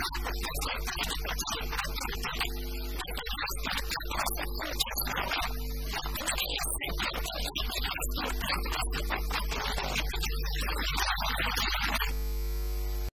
Thank you.